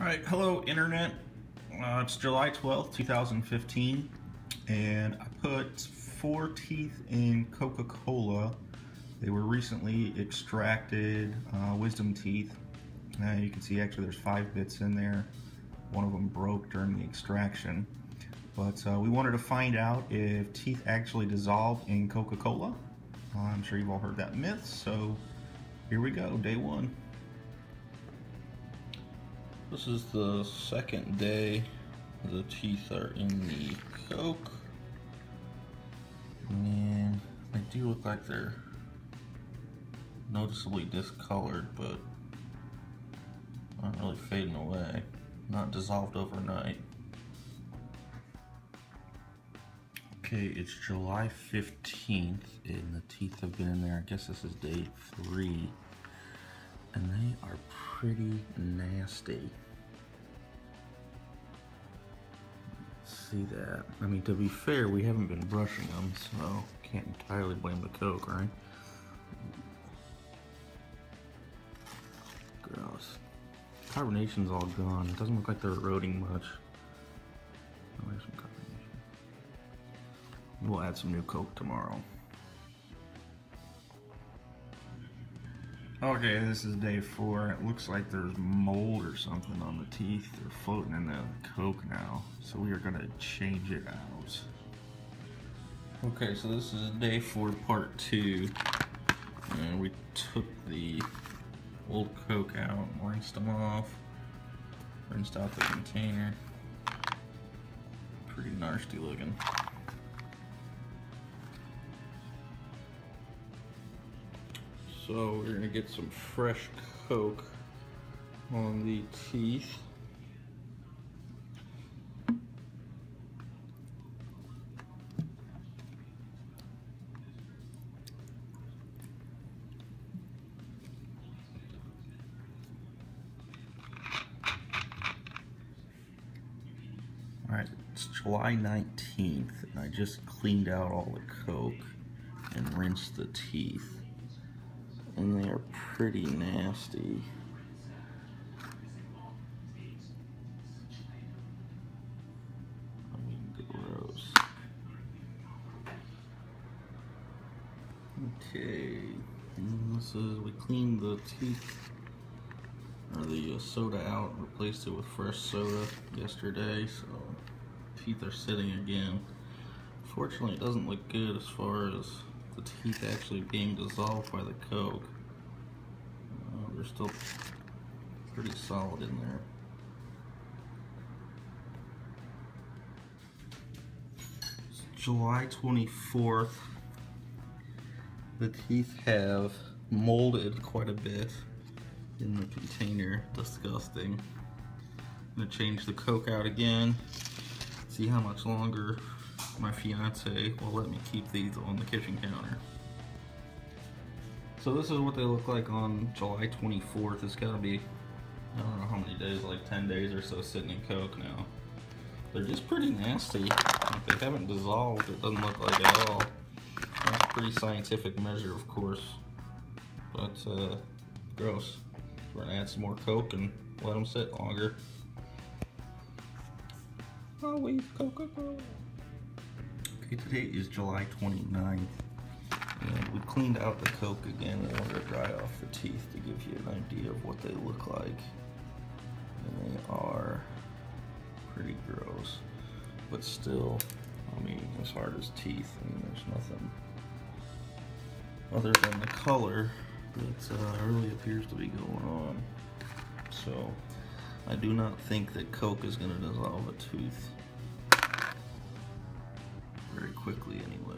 All right, hello internet. Uh, it's July 12th, 2015, and I put four teeth in Coca-Cola. They were recently extracted uh, wisdom teeth. Now you can see actually there's five bits in there. One of them broke during the extraction. But uh, we wanted to find out if teeth actually dissolve in Coca-Cola. I'm sure you've all heard that myth, so here we go, day one. This is the second day the teeth are in the Coke. And they do look like they're noticeably discolored, but not really fading away. Not dissolved overnight. Okay, it's July 15th, and the teeth have been in there. I guess this is day three. And they are pretty nasty. see that. I mean, to be fair, we haven't been brushing them, so can't entirely blame the Coke, right? Gross. Carbonation's all gone. It doesn't look like they're eroding much. Oh. We'll add some new Coke tomorrow. Okay, this is day four. It looks like there's mold or something on the teeth. They're floating in the Coke now. So we are gonna change it out. Okay, so this is day four, part two. And we took the old Coke out, rinsed them off, rinsed out the container. Pretty nasty looking. So we're gonna get some fresh Coke on the teeth. All right, it's July 19th, and I just cleaned out all the Coke and rinsed the teeth and they are pretty nasty. I mean, gross. Okay, and this is, we cleaned the teeth, or the uh, soda out, replaced it with fresh soda yesterday, so teeth are sitting again. Fortunately, it doesn't look good as far as the teeth actually being dissolved by the Coke. Uh, they're still pretty solid in there. It's July 24th. The teeth have molded quite a bit in the container. Disgusting. I'm gonna change the Coke out again. See how much longer my fiance will let me keep these on the kitchen counter. So this is what they look like on July 24th. It's gotta be, I don't know how many days, like 10 days or so sitting in Coke now. They're just pretty nasty. If they haven't dissolved, it doesn't look like at all. That's pretty scientific measure, of course. But, uh, gross. We're gonna add some more Coke and let them sit longer. Always Coca-Cola. Today is July 29th, and we cleaned out the Coke again in order to dry off the teeth to give you an idea of what they look like. And they are pretty gross, but still, I mean, as hard as teeth, I mean, there's nothing other than the color that uh, really appears to be going on. So, I do not think that Coke is going to dissolve a tooth quickly anyways.